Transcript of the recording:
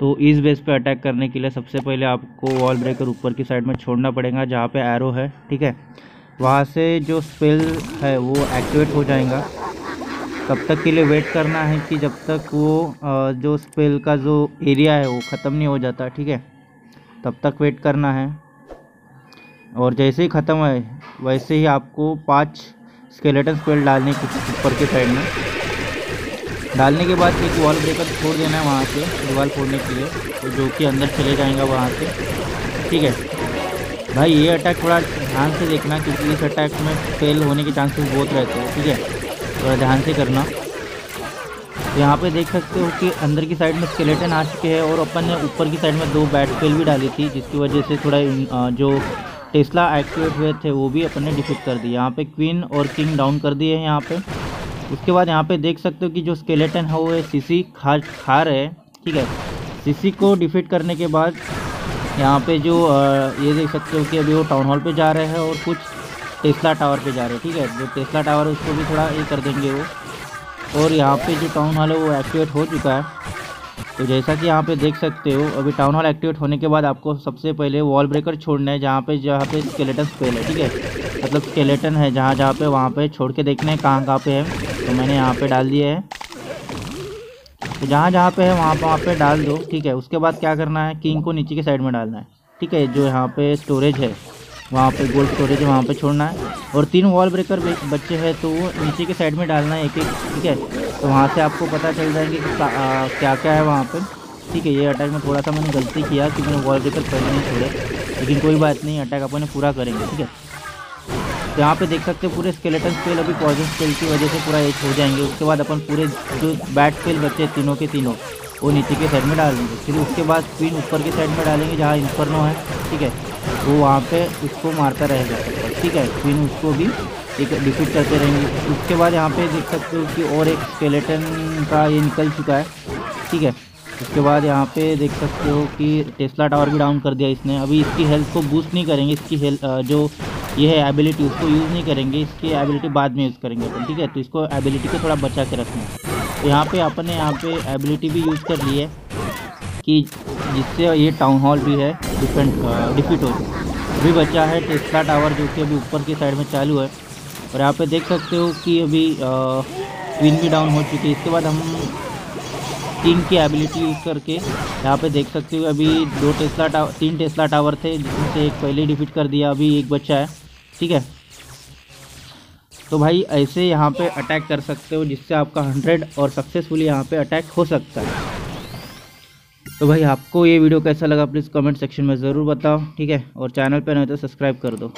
तो इस बेस पे अटैक करने के लिए सबसे पहले आपको वॉल ब्रेकर ऊपर की साइड में छोड़ना पड़ेगा, जहाँ पे एरो है, ठीक है? वहाँ से जो स्पेल है वो एक्टिवेट हो जाएगा। तब तक के लिए वेट करना है कि जब तक वो जो स्पेल का जो एरिया है वो ख़त्म नहीं हो जाता, ठीक है? तब तक वेट करना है। और जैसे ही ख़त्म है, वैसे ही आपको पाँच स्केलेटन स्पेल डालने की ऊपर के साइड में। डालने के बाद एक वॉल ब्रेकर छोड़ देना है वहाँ से, दीवार फोड़ने के लिए तो जो कि अंदर चले जाएगा वहाँ से। ठीक है? भाई, ये अटैक थोड़ा ध्यान से देखना, क्योंकि इस अटैक में फेल होने के चांसेस बहुत रहते हैं, ठीक है? थोड़ा ध्यान से करना। तो यहाँ पे देख सकते हो कि अंदर की साइड में स्केलेटन आ चुके हैं, और अपन ने ऊपर की साइड में दो बैट फेल भी डाली थी, जिसकी वजह से थोड़ा जो टेस्ला एक्टिवेट हुए थे, वो भी अपन ने डिफीट कर दिए यहाँ पे क्वीन और किंग डाउन कर दिए हैं यहाँ पे। उसके बाद यहाँ पे देख सकते हो कि जो स्केलेटन है, वो सीसी खा खा रहे हैं, ठीक है? सीसी को डिफीट करने के बाद यहाँ पे जो ये देख सकते हो कि अभी वो टाउन हॉल पे जा रहे हैं और कुछ टेस्ला टावर पे जा रहे हैं, ठीक है? जो टेस्ला टावर है, उसको भी थोड़ा ये कर देंगे वो। और यहाँ पे जो टाउन हॉल है, वो एक्टिवेट हो चुका है। तो जैसा कि यहाँ पे देख सकते हो, अभी टाउन हॉल एक्टिवेट होने के बाद आपको सबसे पहले वॉल ब्रेकर छोड़ना है, जहाँ पे जहाँ पे स्केलेटन स्पेल है, ठीक है? मतलब स्केलेटन है, जहाँ जहाँ पे वहाँ पे छोड़ के देखना है कहाँ कहाँ पे है। तो मैंने यहाँ पे डाल दिया है। तो जहाँ जहाँ पे है, वहाँ पर वहाँ पे डाल दो, ठीक है? उसके बाद क्या करना है? किंग को नीचे के साइड में डालना है, ठीक है? जो यहाँ पे स्टोरेज है, वहाँ पे गोल्ड स्टोरेज है, वहाँ पे छोड़ना है। और तीन वॉल ब्रेकर बच्चे हैं तो वो नीचे के साइड में डालना है एक एक ठीक है? तो वहाँ से आपको पता चल जाएँगे कि क्या क्या है वहाँ पर ठीक है? ये अटैक में थोड़ा सा मैंने गलती किया कि मैंने वॉल ब्रेकर पहले नहीं छोड़े, लेकिन कोई बात नहीं अटैक अपन पूरा करेंगे, ठीक है? तो यहाँ पे देख सकते हैं पूरे स्केलेटन स्पेल अभी पॉइजन स्पेल की वजह से पूरा एज हो जाएँगे। उसके बाद अपन पूरे जो बैट स्पेल बच्चे तीनों के तीनों, वो नीचे के साइड में डाल देंगे। फिर उसके बाद क्वीन ऊपर के साइड में डालेंगे, जहाँ इन्फर्नो है, ठीक है? वो वहाँ पे उसको मारता रहेगा, ठीक है? क्वीन उसको भी एक डिफीट करते रहेंगे। उसके बाद यहाँ पे देख सकते हो कि और एक स्केलेटन का ये निकल चुका है, ठीक है? उसके बाद यहाँ पे देख सकते हो कि टेस्ला टावर भी डाउन कर दिया इसने। अभी इसकी हेल्थ को बूस्ट नहीं करेंगे, इसकी हेल्थ जो ये है एबिलिटी उसको यूज़ नहीं करेंगे, इसकी एबिलिटी बाद में यूज़ करेंगे अपन, ठीक है? तो इसको एबिलिटी को थोड़ा बचा के रखना है। तो यहाँ पे अपन ने यहाँ पे एबिलिटी भी यूज़ कर ली है कि जिससे ये टाउन हॉल भी है डिफेंड डिफीट हो अभी बचा है टेस्ला टावर जो कि अभी ऊपर की साइड में चालू है। और यहाँ पे देख सकते हो कि अभी क्वीन भी डाउन हो चुकी है। इसके बाद हम किंग की एबिलिटी यूज़ करके यहाँ पे देख सकते हो, अभी दो टेस्ला टावर तीन टेस्ला टावर थे जिसमें से एक पहले डिफीट कर दिया, अभी एक बच्चा है। ठीक है? तो भाई ऐसे यहाँ पे अटैक कर सकते हो, जिससे आपका हंड्रेड और सक्सेसफुली यहाँ पे अटैक हो सकता है। तो भाई आपको ये वीडियो कैसा लगा प्लीज़ कमेंट सेक्शन में ज़रूर बताओ, ठीक है? और चैनल पर नहीं तो सब्सक्राइब कर दो।